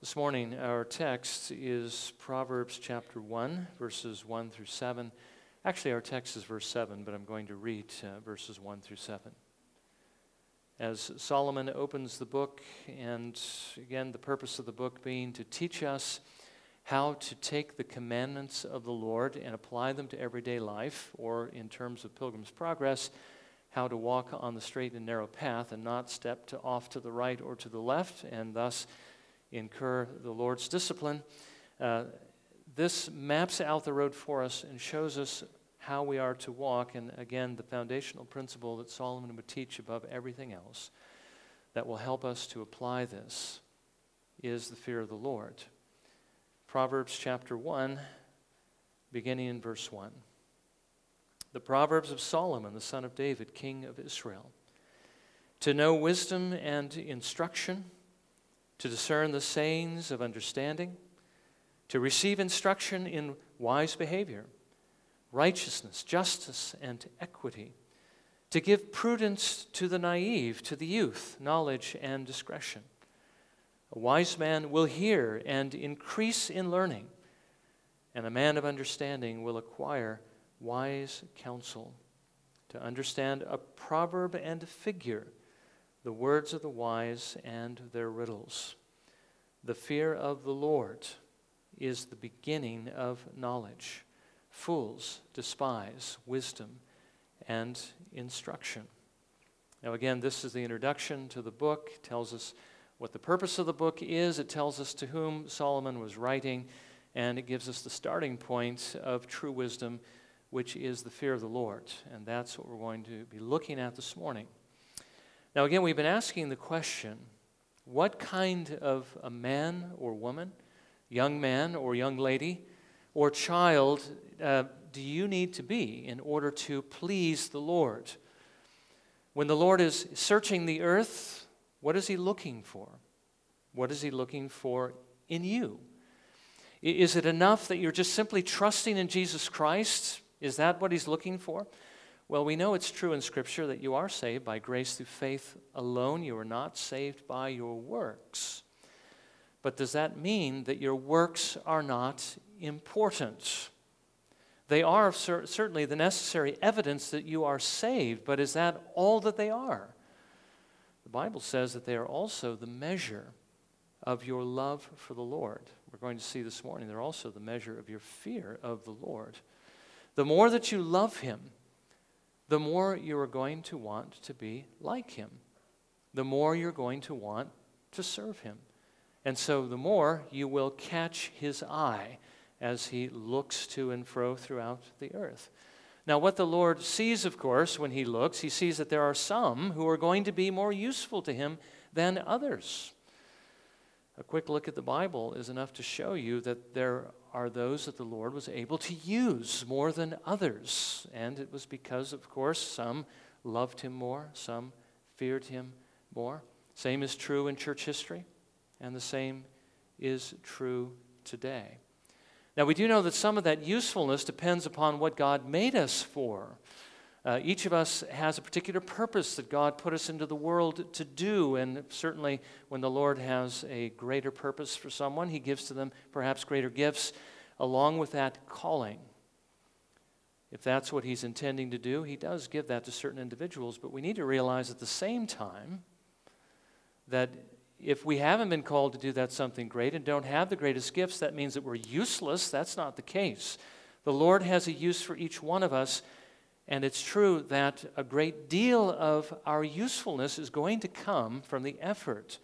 This morning, our text is Proverbs chapter 1, verses 1 through 7. Actually, our text is verse 7, but I'm going to read uh, verses 1 through 7. As Solomon opens the book, and again, the purpose of the book being to teach us how to take the commandments of the Lord and apply them to everyday life, or in terms of Pilgrim's Progress, how to walk on the straight and narrow path and not step to off to the right or to the left, and thus incur the Lord's discipline. Uh, this maps out the road for us and shows us how we are to walk. And again, the foundational principle that Solomon would teach above everything else that will help us to apply this is the fear of the Lord. Proverbs chapter 1, beginning in verse 1. The Proverbs of Solomon, the son of David, king of Israel. To know wisdom and instruction to discern the sayings of understanding, to receive instruction in wise behavior, righteousness, justice, and equity, to give prudence to the naive, to the youth, knowledge and discretion. A wise man will hear and increase in learning, and a man of understanding will acquire wise counsel. To understand a proverb and a figure the words of the wise and their riddles. The fear of the Lord is the beginning of knowledge. Fools despise wisdom and instruction. Now, again, this is the introduction to the book. It tells us what the purpose of the book is, it tells us to whom Solomon was writing, and it gives us the starting point of true wisdom, which is the fear of the Lord. And that's what we're going to be looking at this morning. Now, again, we've been asking the question what kind of a man or woman, young man or young lady, or child uh, do you need to be in order to please the Lord? When the Lord is searching the earth, what is He looking for? What is He looking for in you? Is it enough that you're just simply trusting in Jesus Christ? Is that what He's looking for? Well, we know it's true in Scripture that you are saved by grace through faith alone. You are not saved by your works. But does that mean that your works are not important? They are cer- certainly the necessary evidence that you are saved, but is that all that they are? The Bible says that they are also the measure of your love for the Lord. We're going to see this morning they're also the measure of your fear of the Lord. The more that you love Him, the more you are going to want to be like him. The more you're going to want to serve him. And so the more you will catch his eye as he looks to and fro throughout the earth. Now, what the Lord sees, of course, when he looks, he sees that there are some who are going to be more useful to him than others. A quick look at the Bible is enough to show you that there are those that the Lord was able to use more than others. And it was because, of course, some loved him more, some feared him more. Same is true in church history, and the same is true today. Now, we do know that some of that usefulness depends upon what God made us for. Uh, each of us has a particular purpose that God put us into the world to do, and certainly when the Lord has a greater purpose for someone, He gives to them perhaps greater gifts along with that calling. If that's what He's intending to do, He does give that to certain individuals, but we need to realize at the same time that if we haven't been called to do that something great and don't have the greatest gifts, that means that we're useless. That's not the case. The Lord has a use for each one of us and it's true that a great deal of our usefulness is going to come from the effort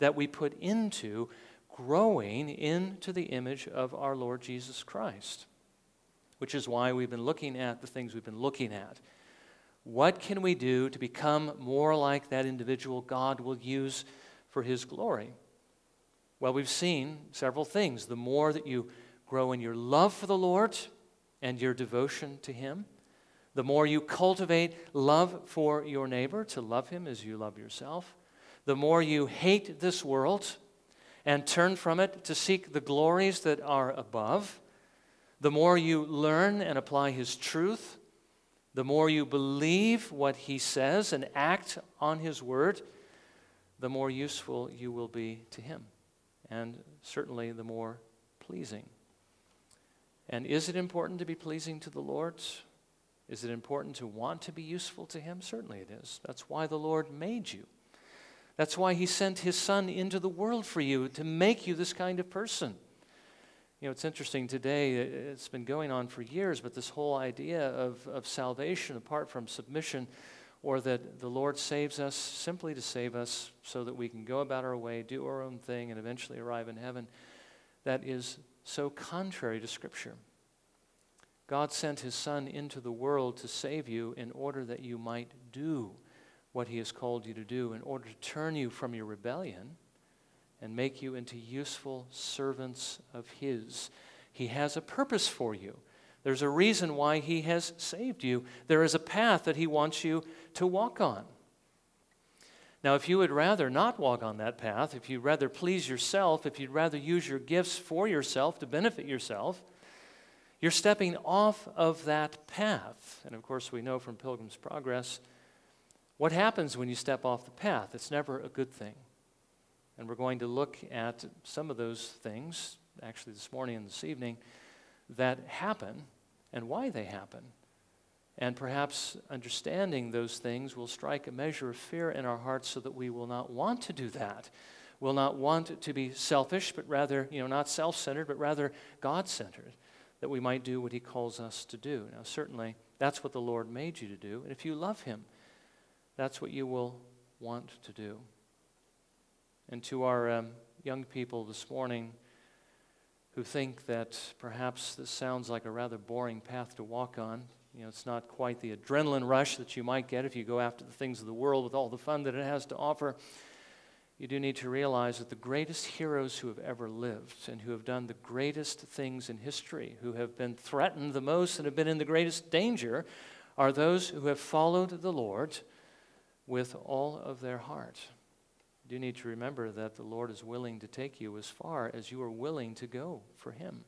that we put into growing into the image of our Lord Jesus Christ, which is why we've been looking at the things we've been looking at. What can we do to become more like that individual God will use for his glory? Well, we've seen several things. The more that you grow in your love for the Lord and your devotion to him, the more you cultivate love for your neighbor, to love him as you love yourself, the more you hate this world and turn from it to seek the glories that are above, the more you learn and apply his truth, the more you believe what he says and act on his word, the more useful you will be to him and certainly the more pleasing. And is it important to be pleasing to the Lord? Is it important to want to be useful to Him? Certainly it is. That's why the Lord made you. That's why He sent His Son into the world for you, to make you this kind of person. You know, it's interesting today, it's been going on for years, but this whole idea of, of salvation apart from submission, or that the Lord saves us simply to save us so that we can go about our way, do our own thing, and eventually arrive in heaven, that is so contrary to Scripture. God sent His Son into the world to save you in order that you might do what He has called you to do, in order to turn you from your rebellion and make you into useful servants of His. He has a purpose for you. There's a reason why He has saved you. There is a path that He wants you to walk on. Now, if you would rather not walk on that path, if you'd rather please yourself, if you'd rather use your gifts for yourself to benefit yourself, you're stepping off of that path. And of course, we know from Pilgrim's Progress what happens when you step off the path. It's never a good thing. And we're going to look at some of those things, actually this morning and this evening, that happen and why they happen. And perhaps understanding those things will strike a measure of fear in our hearts so that we will not want to do that. Will not want to be selfish, but rather, you know, not self centered, but rather God centered, that we might do what He calls us to do. Now, certainly, that's what the Lord made you to do. And if you love Him, that's what you will want to do. And to our um, young people this morning who think that perhaps this sounds like a rather boring path to walk on, you know, it's not quite the adrenaline rush that you might get if you go after the things of the world with all the fun that it has to offer. You do need to realize that the greatest heroes who have ever lived and who have done the greatest things in history, who have been threatened the most and have been in the greatest danger, are those who have followed the Lord with all of their heart You do need to remember that the Lord is willing to take you as far as you are willing to go for Him.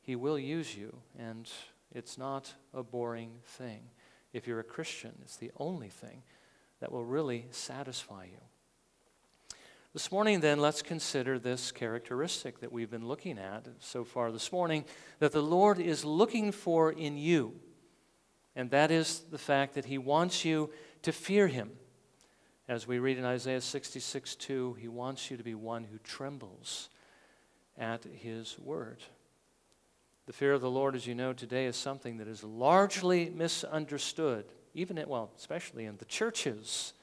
He will use you, and it's not a boring thing. If you're a Christian, it's the only thing that will really satisfy you. This morning, then, let's consider this characteristic that we've been looking at so far this morning that the Lord is looking for in you. And that is the fact that He wants you to fear Him. As we read in Isaiah 66 2, he wants you to be one who trembles at his word. The fear of the Lord, as you know today, is something that is largely misunderstood, even at, well, especially in the churches.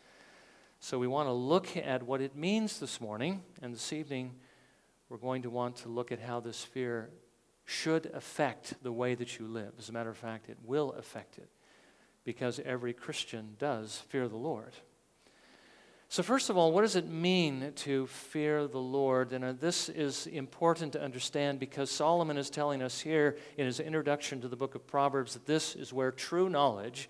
So we want to look at what it means this morning, and this evening we're going to want to look at how this fear should affect the way that you live. As a matter of fact, it will affect it because every Christian does fear the Lord. So, first of all, what does it mean to fear the Lord? And uh, this is important to understand because Solomon is telling us here in his introduction to the book of Proverbs that this is where true knowledge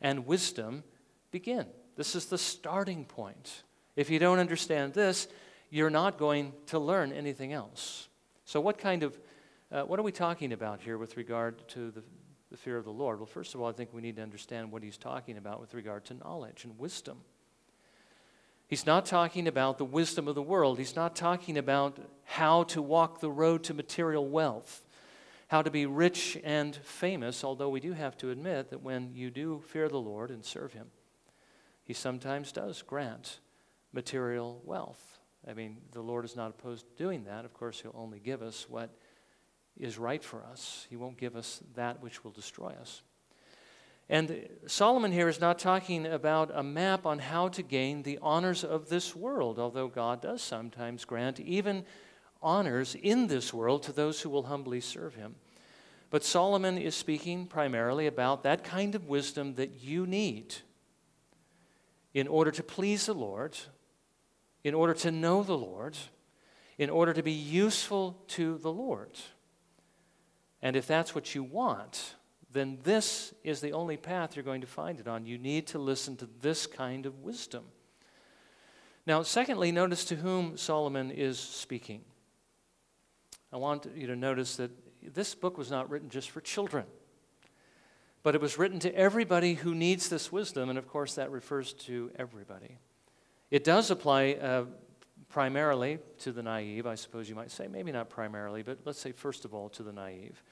and wisdom begin. This is the starting point. If you don't understand this, you're not going to learn anything else. So, what kind of, uh, what are we talking about here with regard to the, the fear of the Lord? Well, first of all, I think we need to understand what he's talking about with regard to knowledge and wisdom. He's not talking about the wisdom of the world. He's not talking about how to walk the road to material wealth, how to be rich and famous, although we do have to admit that when you do fear the Lord and serve Him, He sometimes does grant material wealth. I mean, the Lord is not opposed to doing that. Of course, He'll only give us what is right for us, He won't give us that which will destroy us. And Solomon here is not talking about a map on how to gain the honors of this world, although God does sometimes grant even honors in this world to those who will humbly serve him. But Solomon is speaking primarily about that kind of wisdom that you need in order to please the Lord, in order to know the Lord, in order to be useful to the Lord. And if that's what you want, then this is the only path you're going to find it on. You need to listen to this kind of wisdom. Now, secondly, notice to whom Solomon is speaking. I want you to notice that this book was not written just for children, but it was written to everybody who needs this wisdom, and of course, that refers to everybody. It does apply uh, primarily to the naive, I suppose you might say. Maybe not primarily, but let's say first of all to the naive.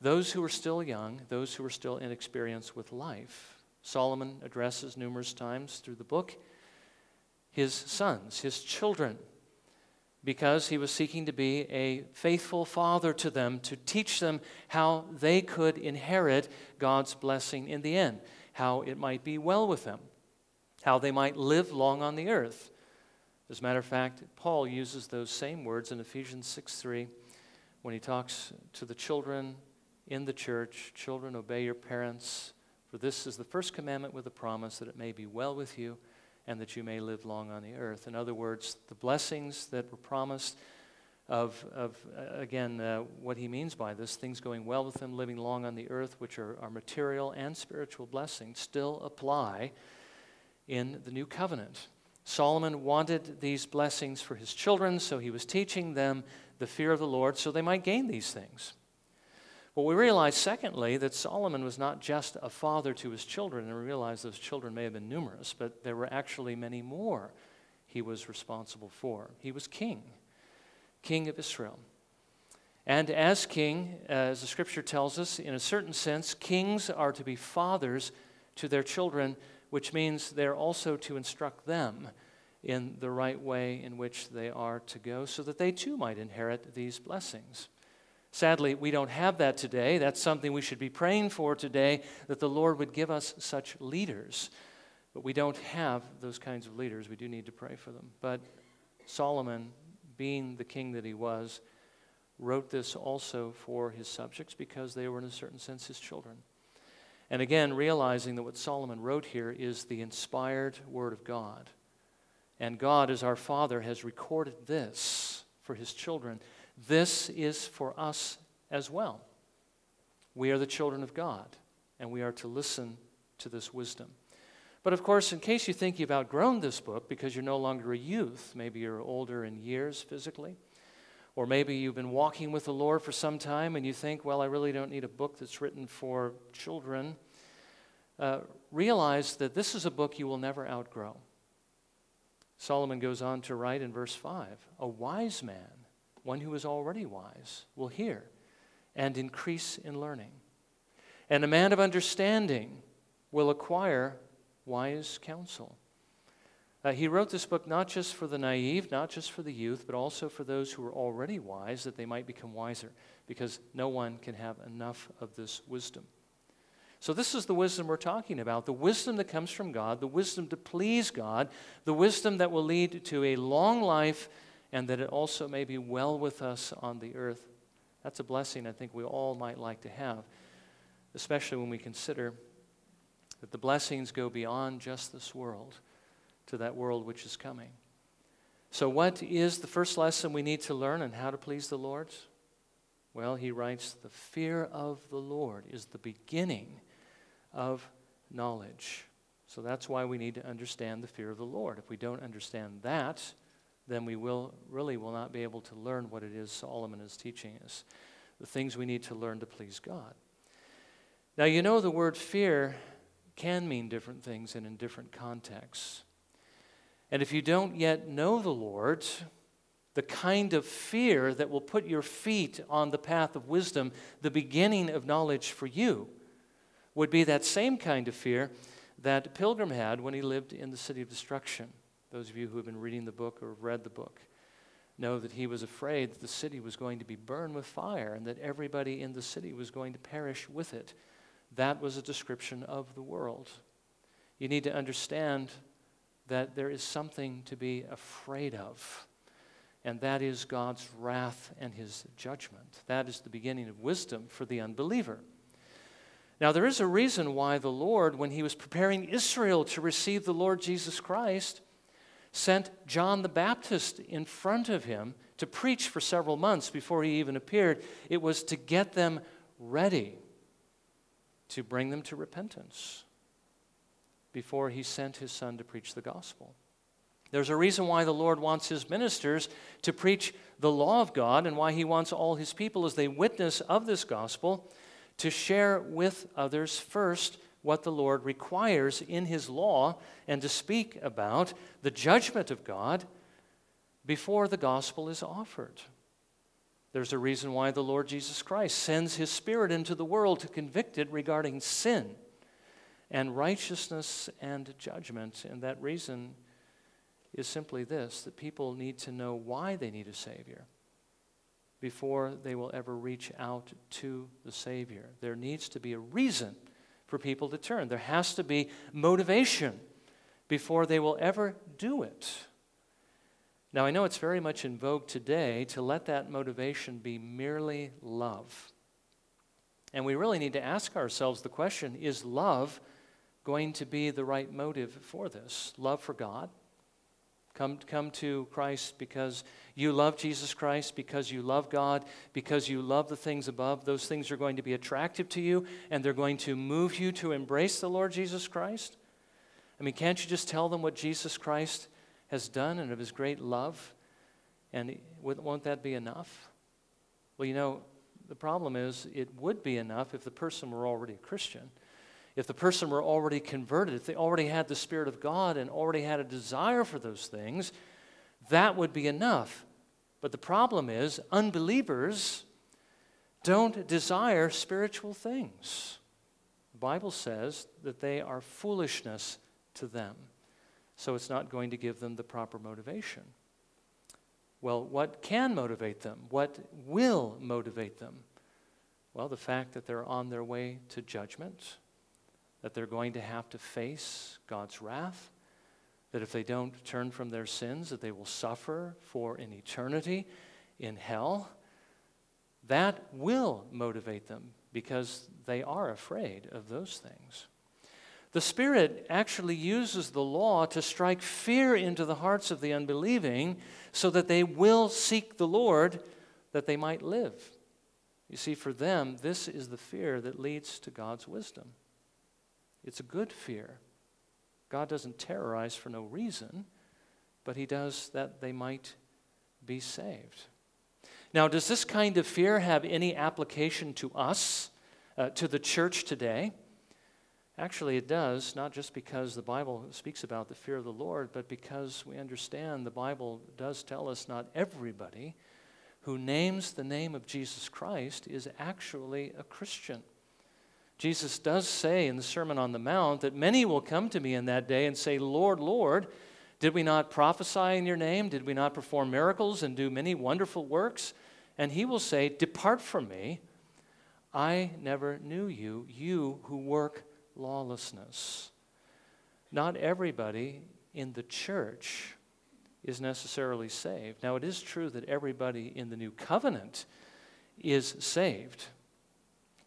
Those who are still young, those who are still inexperienced with life. Solomon addresses numerous times through the book his sons, his children, because he was seeking to be a faithful father to them, to teach them how they could inherit God's blessing in the end, how it might be well with them, how they might live long on the earth. As a matter of fact, Paul uses those same words in Ephesians 6 3 when he talks to the children in the church Children, obey your parents, for this is the first commandment with a promise that it may be well with you and that you may live long on the earth. In other words, the blessings that were promised of, of uh, again, uh, what he means by this, things going well with them, living long on the earth, which are, are material and spiritual blessings, still apply in the new covenant. Solomon wanted these blessings for his children, so he was teaching them the fear of the Lord so they might gain these things. But we realize, secondly, that Solomon was not just a father to his children, and we realize those children may have been numerous, but there were actually many more he was responsible for. He was king, king of Israel. And as king, as the scripture tells us, in a certain sense, kings are to be fathers to their children, which means they're also to instruct them in the right way in which they are to go, so that they too might inherit these blessings. Sadly, we don't have that today. That's something we should be praying for today, that the Lord would give us such leaders. But we don't have those kinds of leaders. We do need to pray for them. But Solomon, being the king that he was, wrote this also for his subjects because they were, in a certain sense, his children. And again, realizing that what Solomon wrote here is the inspired word of God. And God, as our Father, has recorded this for his children this is for us as well. We are the children of God, and we are to listen to this wisdom. But of course, in case you think you've outgrown this book because you're no longer a youth, maybe you're older in years physically, or maybe you've been walking with the Lord for some time and you think, well, I really don't need a book that's written for children, uh, realize that this is a book you will never outgrow. Solomon goes on to write in verse 5 A wise man one who is already wise, will hear and increase in learning. And a man of understanding will acquire wise counsel. Uh, he wrote this book not just for the naive, not just for the youth, but also for those who are already wise, that they might become wiser, because no one can have enough of this wisdom. So, this is the wisdom we're talking about the wisdom that comes from God, the wisdom to please God, the wisdom that will lead to a long life and that it also may be well with us on the earth. That's a blessing I think we all might like to have, especially when we consider that the blessings go beyond just this world to that world which is coming. So, what is the first lesson we need to learn and how to please the Lord? Well, he writes, The fear of the Lord is the beginning of knowledge. So that's why we need to understand the fear of the Lord. If we don't understand that, then we will really will not be able to learn what it is Solomon is teaching us, the things we need to learn to please God. Now, you know the word fear can mean different things and in different contexts. And if you don't yet know the Lord, the kind of fear that will put your feet on the path of wisdom, the beginning of knowledge for you, would be that same kind of fear that Pilgrim had when he lived in the city of destruction. Those of you who have been reading the book or read the book know that he was afraid that the city was going to be burned with fire and that everybody in the city was going to perish with it. That was a description of the world. You need to understand that there is something to be afraid of, and that is God's wrath and his judgment. That is the beginning of wisdom for the unbeliever. Now, there is a reason why the Lord, when he was preparing Israel to receive the Lord Jesus Christ, sent John the Baptist in front of him to preach for several months before he even appeared. It was to get them ready, to bring them to repentance before he sent his son to preach the gospel. There's a reason why the Lord wants his ministers to preach the law of God and why he wants all his people, as they witness of this gospel, to share with others first what the Lord requires in His law and to speak about the judgment of God before the gospel is offered. There's a reason why the Lord Jesus Christ sends his Spirit into the world to convict it regarding sin and righteousness and judgment. And that reason is simply this that people need to know why they need a Savior before they will ever reach out to the Savior. There needs to be a reason for people to turn, there has to be motivation before they will ever do it. Now, I know it's very much in vogue today to let that motivation be merely love. And we really need to ask ourselves the question is love going to be the right motive for this? Love for God? Come, come to Christ because you love Jesus Christ, because you love God, because you love the things above. Those things are going to be attractive to you, and they're going to move you to embrace the Lord Jesus Christ. I mean, can't you just tell them what Jesus Christ has done and of his great love? And won't that be enough? Well, you know, the problem is it would be enough if the person were already a Christian. If the person were already converted, if they already had the Spirit of God and already had a desire for those things, that would be enough. But the problem is, unbelievers don't desire spiritual things. The Bible says that they are foolishness to them. So it's not going to give them the proper motivation. Well, what can motivate them? What will motivate them? Well, the fact that they're on their way to judgment, that they're going to have to face God's wrath, that if they don't turn from their sins, that they will suffer for an eternity in hell. That will motivate them because they are afraid of those things. The Spirit actually uses the law to strike fear into the hearts of the unbelieving so that they will seek the Lord that they might live. You see, for them, this is the fear that leads to God's wisdom. It's a good fear. God doesn't terrorize for no reason, but He does that they might be saved. Now, does this kind of fear have any application to us, uh, to the church today? Actually, it does, not just because the Bible speaks about the fear of the Lord, but because we understand the Bible does tell us not everybody who names the name of Jesus Christ is actually a Christian. Jesus does say in the Sermon on the Mount that many will come to me in that day and say, Lord, Lord, did we not prophesy in your name? Did we not perform miracles and do many wonderful works? And he will say, Depart from me. I never knew you, you who work lawlessness. Not everybody in the church is necessarily saved. Now, it is true that everybody in the new covenant is saved,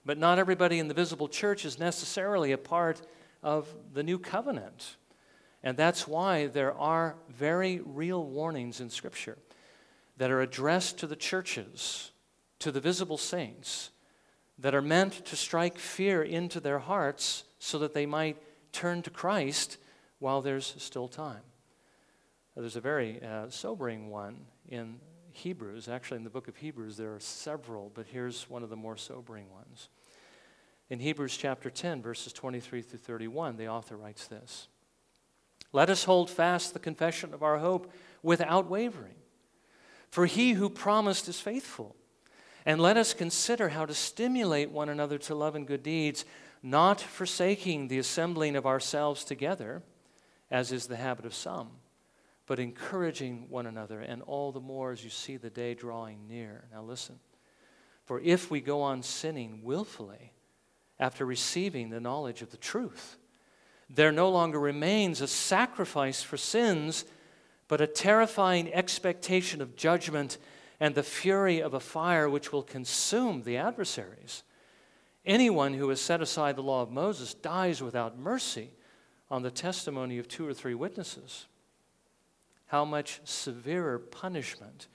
but not everybody in the visible church is necessarily a part of the new covenant. And that's why there are very real warnings in Scripture that are addressed to the churches, to the visible saints, that are meant to strike fear into their hearts so that they might turn to Christ while there's still time. There's a very uh, sobering one in Hebrews. Actually, in the book of Hebrews, there are several, but here's one of the more sobering ones. In Hebrews chapter 10, verses 23 through 31, the author writes this Let us hold fast the confession of our hope without wavering, for he who promised is faithful. And let us consider how to stimulate one another to love and good deeds not forsaking the assembling of ourselves together, as is the habit of some, but encouraging one another, and all the more as you see the day drawing near. Now, listen. For if we go on sinning willfully after receiving the knowledge of the truth, there no longer remains a sacrifice for sins, but a terrifying expectation of judgment and the fury of a fire which will consume the adversaries. Anyone who has set aside the law of Moses dies without mercy on the testimony of two or three witnesses. How much severer punishment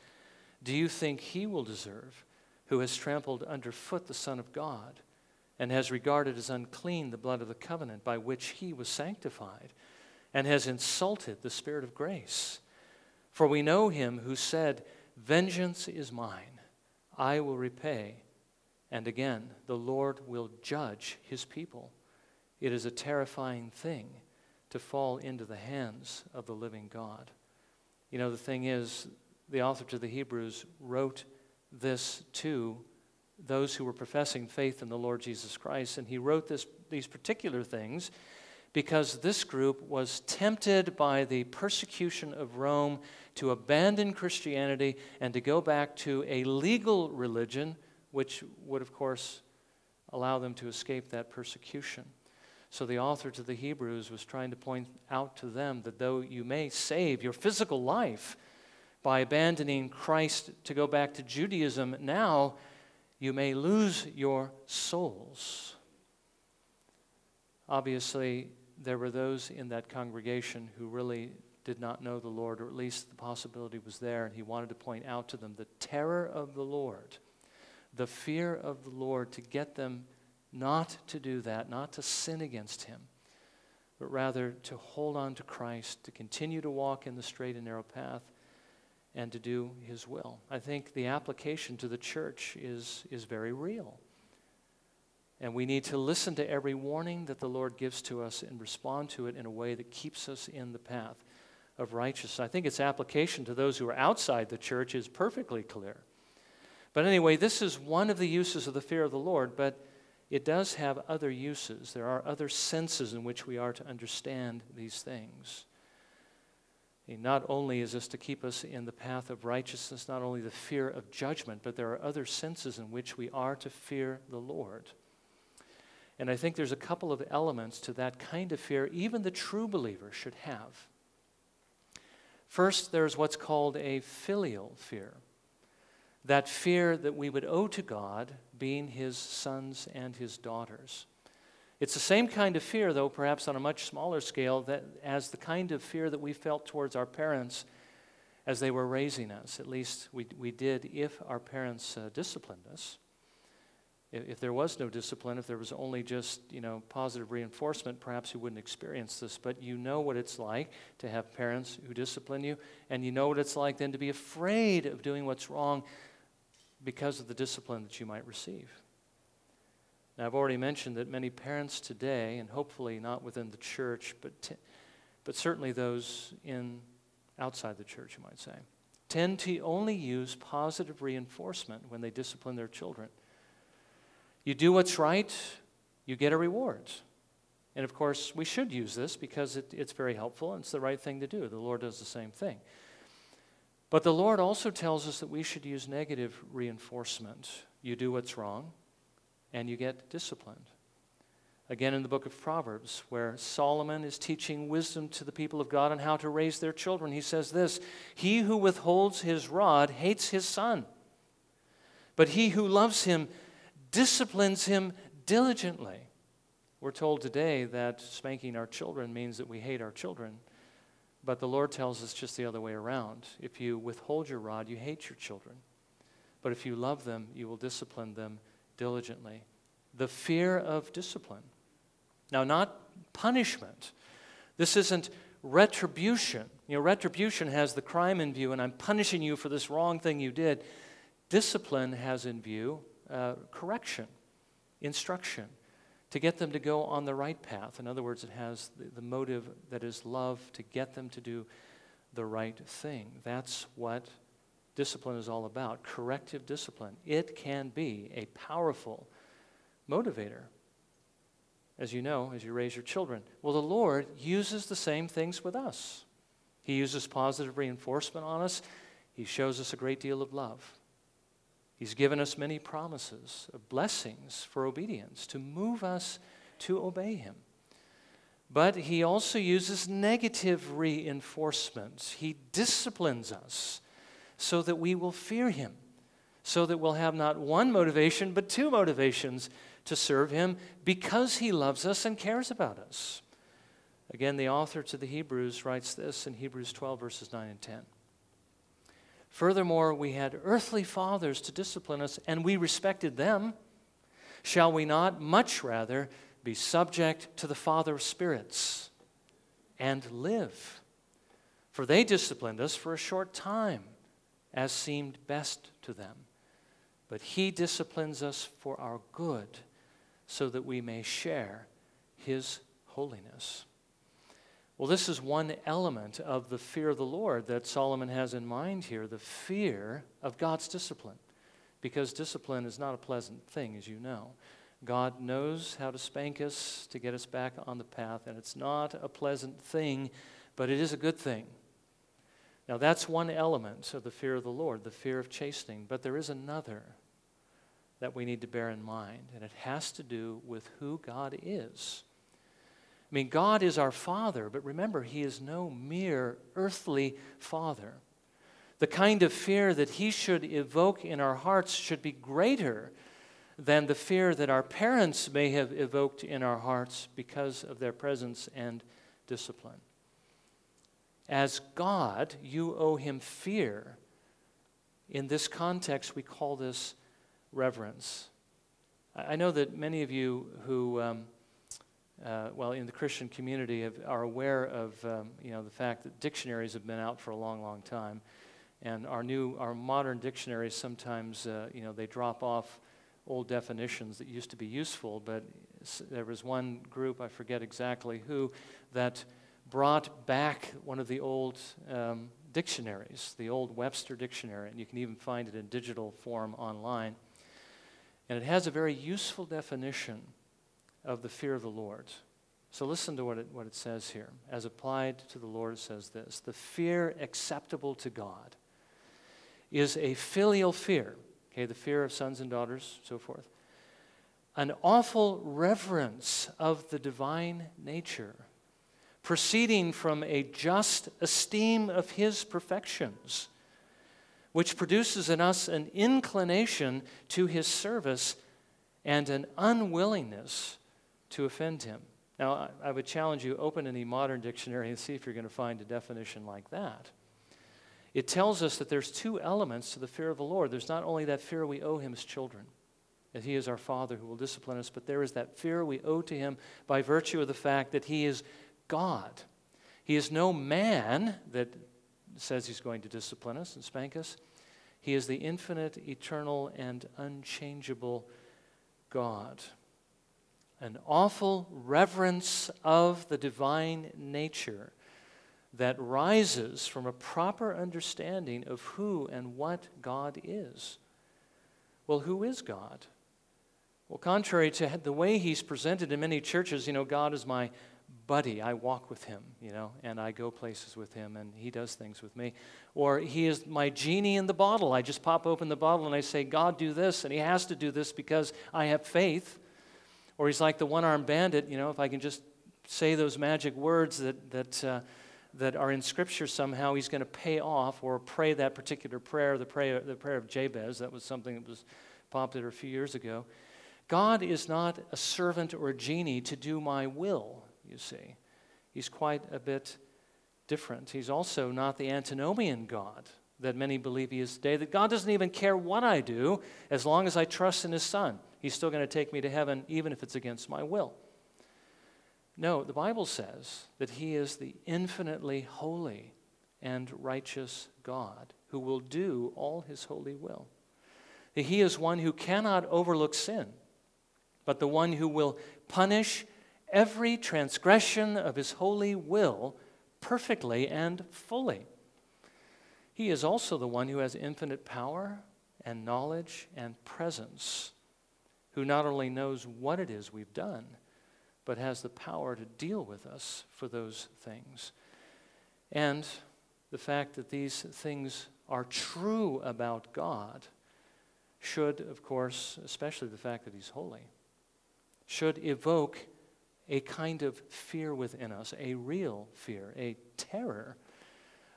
do you think he will deserve who has trampled underfoot the Son of God and has regarded as unclean the blood of the covenant by which he was sanctified and has insulted the Spirit of grace? For we know him who said, Vengeance is mine, I will repay and again, the Lord will judge his people. It is a terrifying thing to fall into the hands of the living God. You know, the thing is, the author to the Hebrews wrote this to those who were professing faith in the Lord Jesus Christ. And he wrote this, these particular things because this group was tempted by the persecution of Rome to abandon Christianity and to go back to a legal religion, which would, of course, allow them to escape that persecution. So the author to the Hebrews was trying to point out to them that though you may save your physical life by abandoning Christ to go back to Judaism, now you may lose your souls. Obviously, there were those in that congregation who really did not know the Lord, or at least the possibility was there, and he wanted to point out to them the terror of the Lord, the fear of the Lord to get them not to do that, not to sin against him, but rather to hold on to Christ, to continue to walk in the straight and narrow path, and to do his will. I think the application to the church is, is very real. And we need to listen to every warning that the Lord gives to us and respond to it in a way that keeps us in the path of righteousness. I think its application to those who are outside the church is perfectly clear. But anyway, this is one of the uses of the fear of the Lord, but it does have other uses. There are other senses in which we are to understand these things. And not only is this to keep us in the path of righteousness, not only the fear of judgment, but there are other senses in which we are to fear the Lord. And I think there's a couple of elements to that kind of fear even the true believer should have. First, there's what's called a filial fear that fear that we would owe to God, being his sons and his daughters. It's the same kind of fear, though perhaps on a much smaller scale, that, as the kind of fear that we felt towards our parents as they were raising us. At least we, we did if our parents uh, disciplined us. If, if there was no discipline, if there was only just you know positive reinforcement, perhaps you wouldn't experience this. But you know what it's like to have parents who discipline you, and you know what it's like then to be afraid of doing what's wrong because of the discipline that you might receive. Now, I've already mentioned that many parents today, and hopefully not within the church, but, t- but certainly those in outside the church, you might say, tend to only use positive reinforcement when they discipline their children. You do what's right, you get a reward. And of course, we should use this because it, it's very helpful and it's the right thing to do. The Lord does the same thing. But the Lord also tells us that we should use negative reinforcement. You do what's wrong, and you get disciplined. Again, in the book of Proverbs, where Solomon is teaching wisdom to the people of God on how to raise their children, he says this He who withholds his rod hates his son, but he who loves him disciplines him diligently. We're told today that spanking our children means that we hate our children. But the Lord tells us just the other way around. If you withhold your rod, you hate your children. But if you love them, you will discipline them diligently. The fear of discipline. Now, not punishment. This isn't retribution. You know, retribution has the crime in view, and I'm punishing you for this wrong thing you did. Discipline has in view uh, correction, instruction, to get them to go on the right path. In other words, it has the, the motive that is love to get them to do the right thing. That's what discipline is all about corrective discipline. It can be a powerful motivator. As you know, as you raise your children. Well, the Lord uses the same things with us. He uses positive reinforcement on us, He shows us a great deal of love. He's given us many promises of blessings for obedience to move us to obey Him. But He also uses negative reinforcements. He disciplines us so that we will fear him, so that we'll have not one motivation, but two motivations to serve him because he loves us and cares about us. Again, the author to the Hebrews writes this in Hebrews 12, verses 9 and 10. Furthermore, we had earthly fathers to discipline us, and we respected them. Shall we not much rather be subject to the Father of spirits and live? For they disciplined us for a short time as seemed best to them. But He disciplines us for our good so that we may share His holiness. Well, this is one element of the fear of the Lord that Solomon has in mind here the fear of God's discipline. Because discipline is not a pleasant thing, as you know. God knows how to spank us to get us back on the path, and it's not a pleasant thing, but it is a good thing. Now, that's one element of the fear of the Lord, the fear of chastening. But there is another that we need to bear in mind, and it has to do with who God is. I mean, God is our Father, but remember, He is no mere earthly Father. The kind of fear that He should evoke in our hearts should be greater than the fear that our parents may have evoked in our hearts because of their presence and discipline. As God, you owe him fear. In this context, we call this reverence. I know that many of you who, um, uh, well, in the Christian community have, are aware of, um, you know, the fact that dictionaries have been out for a long, long time. And our new, our modern dictionaries sometimes, uh, you know, they drop off old definitions that used to be useful, but there was one group, I forget exactly who, that brought back one of the old um, dictionaries, the old Webster Dictionary, and you can even find it in digital form online. And it has a very useful definition of the fear of the Lord. So listen to what it, what it says here. As applied to the Lord, it says this The fear acceptable to God is a filial fear, okay, the fear of sons and daughters, so forth, an awful reverence of the divine nature proceeding from a just esteem of his perfections, which produces in us an inclination to his service and an unwillingness to offend him. Now, I would challenge you open any modern dictionary and see if you're going to find a definition like that. It tells us that there's two elements to the fear of the Lord. There's not only that fear we owe him as children, that he is our Father who will discipline us, but there is that fear we owe to him by virtue of the fact that he is God. He is no man that says he's going to discipline us and spank us. He is the infinite, eternal, and unchangeable God. An awful reverence of the divine nature that rises from a proper understanding of who and what God is. Well, who is God? Well, contrary to the way he's presented in many churches, you know, God is my buddy. I walk with him, you know, and I go places with him, and he does things with me. Or he is my genie in the bottle. I just pop open the bottle and I say, God, do this, and he has to do this because I have faith. Or he's like the one armed bandit, you know, if I can just say those magic words that, that, uh, that are in Scripture somehow, he's going to pay off or pray that particular prayer, the prayer, the prayer of Jabez. That was something that was popular a few years ago. God is not a servant or a genie to do my will you see. He's quite a bit different. He's also not the antinomian God that many believe he is today, that God doesn't even care what I do as long as I trust in his Son. He's still going to take me to heaven even if it's against my will. No, the Bible says that he is the infinitely holy and righteous God who will do all his holy will. That he is one who cannot overlook sin, but the one who will punish every transgression of his holy will perfectly and fully. He is also the one who has infinite power and knowledge and presence, who not only knows what it is we've done, but has the power to deal with us for those things. And the fact that these things are true about God should, of course, especially the fact that He's holy, should evoke a kind of fear within us, a real fear, a terror,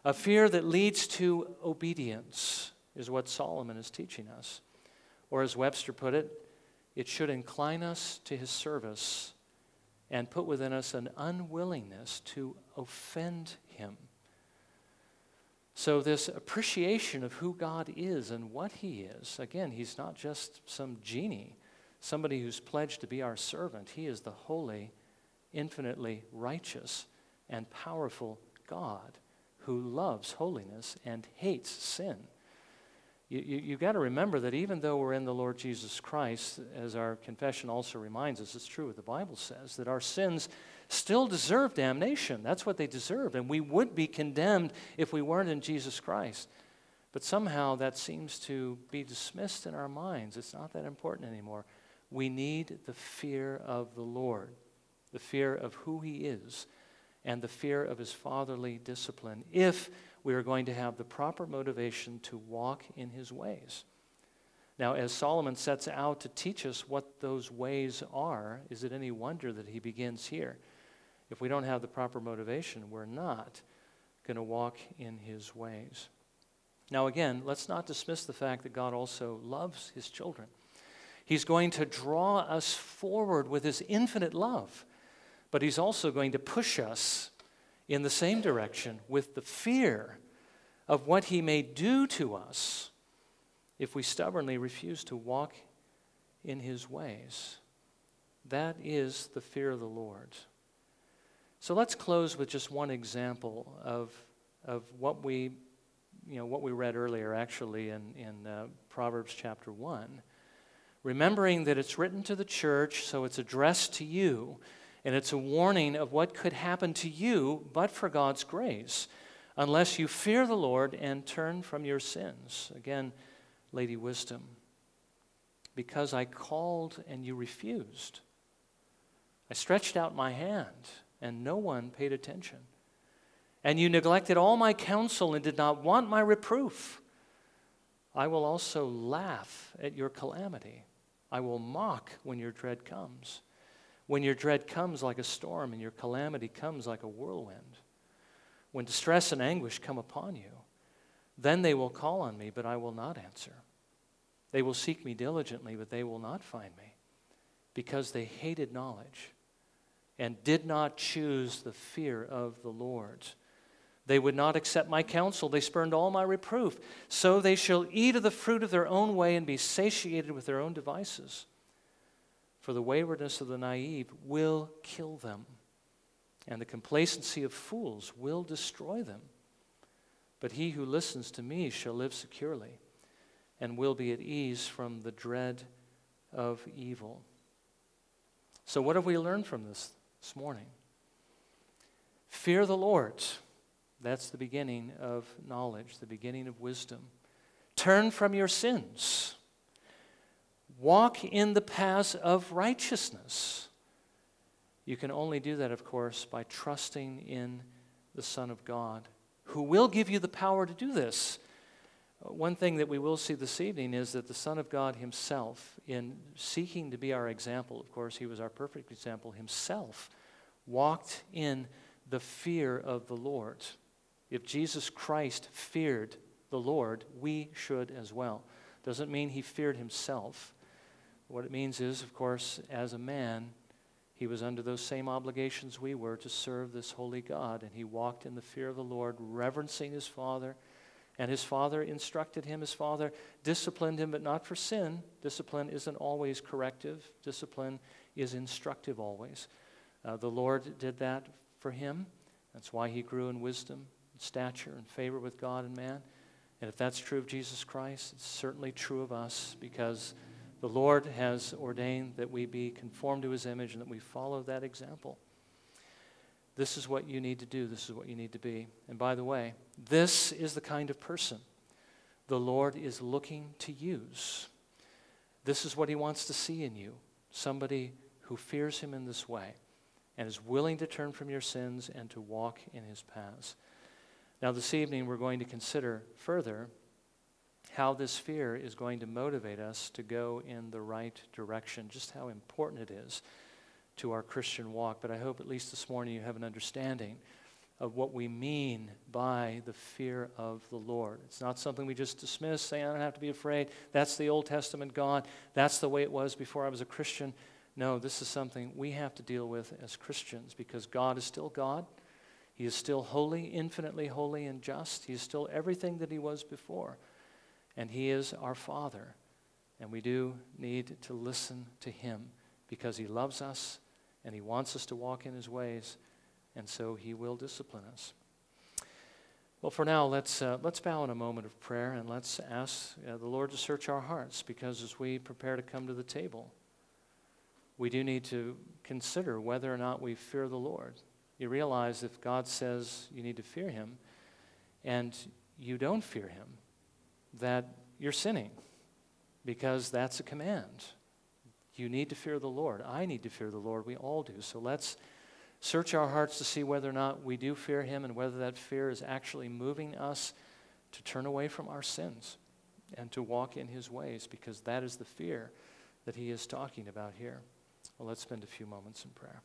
a fear that leads to obedience, is what Solomon is teaching us. Or as Webster put it, it should incline us to his service and put within us an unwillingness to offend him. So, this appreciation of who God is and what he is again, he's not just some genie, somebody who's pledged to be our servant. He is the holy infinitely righteous and powerful God who loves holiness and hates sin. You, you, you've got to remember that even though we're in the Lord Jesus Christ, as our confession also reminds us, it's true what the Bible says, that our sins still deserve damnation. That's what they deserve. And we would be condemned if we weren't in Jesus Christ. But somehow that seems to be dismissed in our minds. It's not that important anymore. We need the fear of the Lord, the fear of who He is, and the fear of His fatherly discipline if we are going to have the proper motivation to walk in His ways. Now, as Solomon sets out to teach us what those ways are, is it any wonder that he begins here? If we don't have the proper motivation, we're not going to walk in his ways. Now, again, let's not dismiss the fact that God also loves his children. He's going to draw us forward with his infinite love, but he's also going to push us in the same direction with the fear of what he may do to us if we stubbornly refuse to walk in his ways. That is the fear of the Lord. So let's close with just one example of, of what we you know, what we read earlier, actually, in, in uh, Proverbs chapter 1. Remembering that it's written to the church, so it's addressed to you, and it's a warning of what could happen to you but for God's grace, unless you fear the Lord and turn from your sins. Again, Lady Wisdom. Because I called and you refused. I stretched out my hand and no one paid attention. And you neglected all my counsel and did not want my reproof. I will also laugh at your calamity. I will mock when your dread comes. When your dread comes like a storm and your calamity comes like a whirlwind. When distress and anguish come upon you, then they will call on me, but I will not answer. They will seek me diligently, but they will not find me, because they hated knowledge and did not choose the fear of the Lord. They would not accept my counsel. They spurned all my reproof. So they shall eat of the fruit of their own way and be satiated with their own devices. For the waywardness of the naive will kill them, and the complacency of fools will destroy them. But he who listens to me shall live securely and will be at ease from the dread of evil. So, what have we learned from this this morning? Fear the Lord. That's the beginning of knowledge, the beginning of wisdom. Turn from your sins. Walk in the paths of righteousness. You can only do that, of course, by trusting in the Son of God, who will give you the power to do this. One thing that we will see this evening is that the Son of God Himself, in seeking to be our example, of course, He was our perfect example Himself, walked in the fear of the Lord. If Jesus Christ feared the Lord, we should as well. Doesn't mean he feared himself. What it means is, of course, as a man, he was under those same obligations we were to serve this holy God, and he walked in the fear of the Lord, reverencing his Father. And his father instructed him. His father disciplined him, but not for sin. Discipline isn't always corrective, discipline is instructive always. Uh, the Lord did that for him. That's why he grew in wisdom stature and favor with God and man. And if that's true of Jesus Christ, it's certainly true of us because the Lord has ordained that we be conformed to his image and that we follow that example. This is what you need to do. This is what you need to be. And by the way, this is the kind of person the Lord is looking to use. This is what he wants to see in you somebody who fears him in this way and is willing to turn from your sins and to walk in his paths. Now, this evening, we're going to consider further how this fear is going to motivate us to go in the right direction, just how important it is to our Christian walk. But I hope at least this morning you have an understanding of what we mean by the fear of the Lord. It's not something we just dismiss, saying, I don't have to be afraid. That's the Old Testament God. That's the way it was before I was a Christian. No, this is something we have to deal with as Christians because God is still God. He is still holy, infinitely holy and just. He is still everything that he was before. And he is our Father. And we do need to listen to him because he loves us and he wants us to walk in his ways. And so he will discipline us. Well, for now, let's, uh, let's bow in a moment of prayer and let's ask uh, the Lord to search our hearts because as we prepare to come to the table, we do need to consider whether or not we fear the Lord. You realize if God says you need to fear Him and you don't fear Him, that you're sinning because that's a command. You need to fear the Lord. I need to fear the Lord. We all do. So let's search our hearts to see whether or not we do fear Him and whether that fear is actually moving us to turn away from our sins and to walk in His ways, because that is the fear that He is talking about here. Well, let's spend a few moments in prayer.